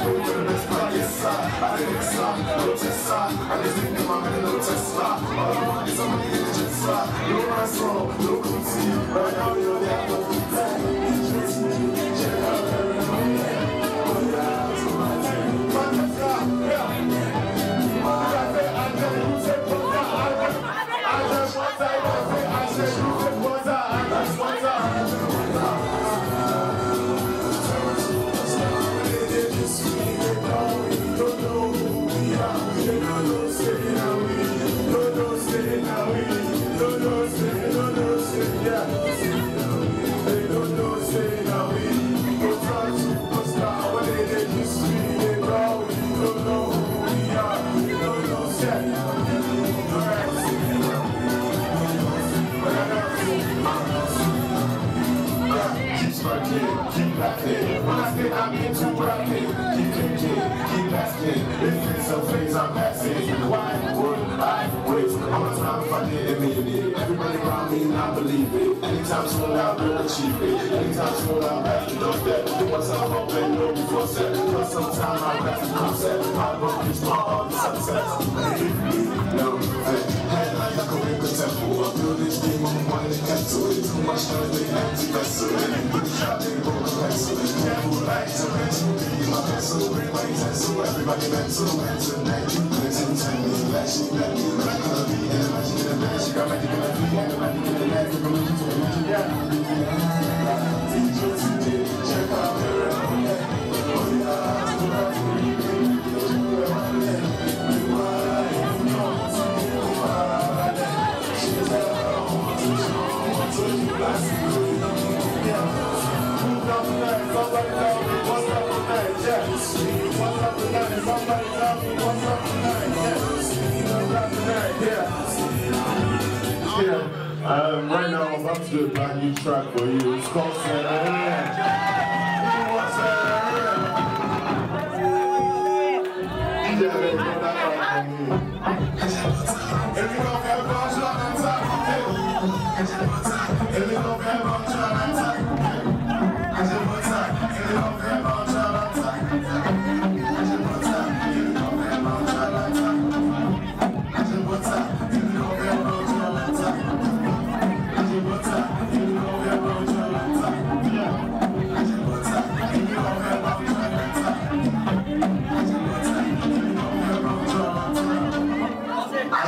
Alexa, Alexa, Alexa, Phase I'm passing, why would I wait? I'm a time if I didn't mean it. Everybody around me not believe it. Anytime soon I'll will achieve it. Anytime soon I'll have to know that. Do myself up and know before set. But sometimes I have to concept. My book is my own success. No, headline like a wicked temple. I feel this one and get to it. Too much they empty vessel. Put the shot, they broke a pencil. Careful like to bring my utensil. Everybody mental, mental, neck. Clinton, tell me, flashy, let me, let me be. And imagine in a man, she got magic in a feet. And imagine in a man, from a to a magic, yeah. Um, right now I'm about to do a brand new track for you. It's called Serenrene.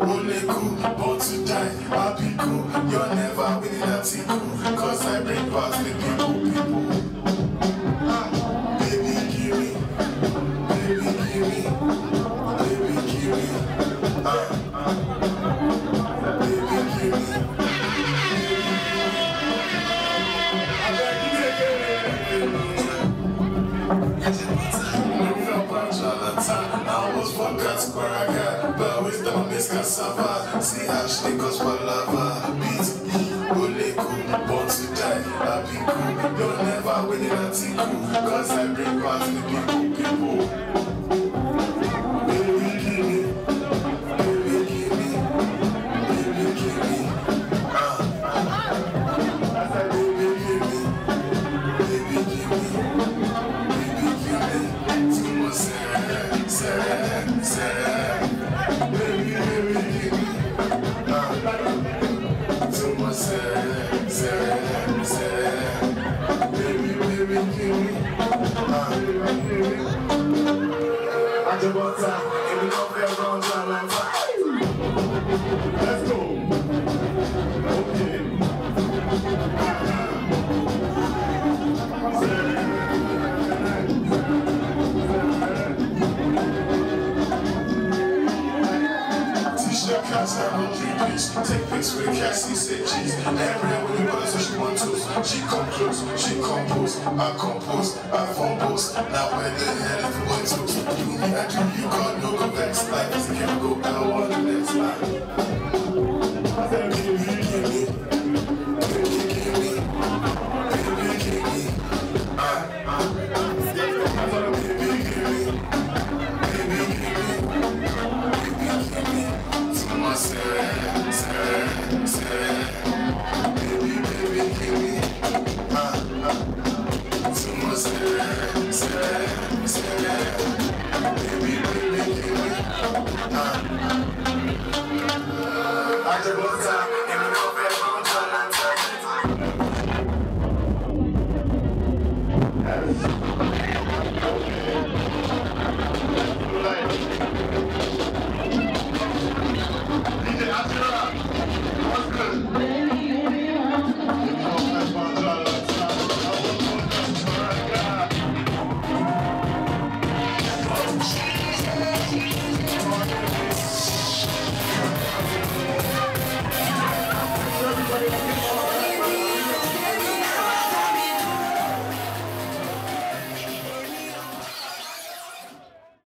only cool, born to die. I'll be cool. You're never winning thing cool. Cause I bring back the people. But with the Miss Cassava. See how she goes for lava. Beat, Ole cool, born to die. I be cool, you're never winning a thing cool. Cause I bring back the people, people. Want time, and we don't feel wrong, with Cassie, said cheese Every when you bother, so she want to. She come close, she compose I compose, I compose. Now where the hell is going to Do me, I you, got no go vex Like this can go, I want the next line after one time.